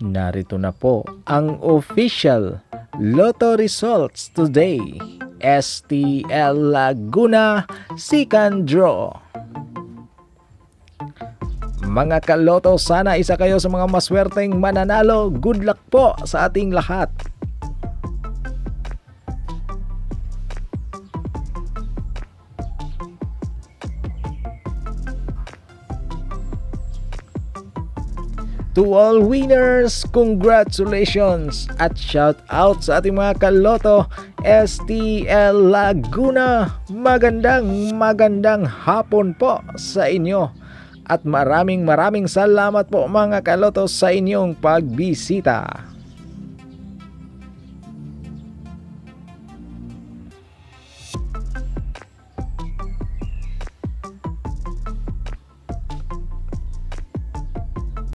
Narito na po ang official Lotto results today. STL Laguna Second Draw. Mga kaloto, sana isa kayo sa mga maswerteng mananalo. Good luck po sa ating lahat. To all winners, congratulations at shout out sa ating mga kaloto STL Laguna. Magandang magandang hapon po sa inyo. At maraming maraming salamat po mga kaloto sa inyong pagbisita.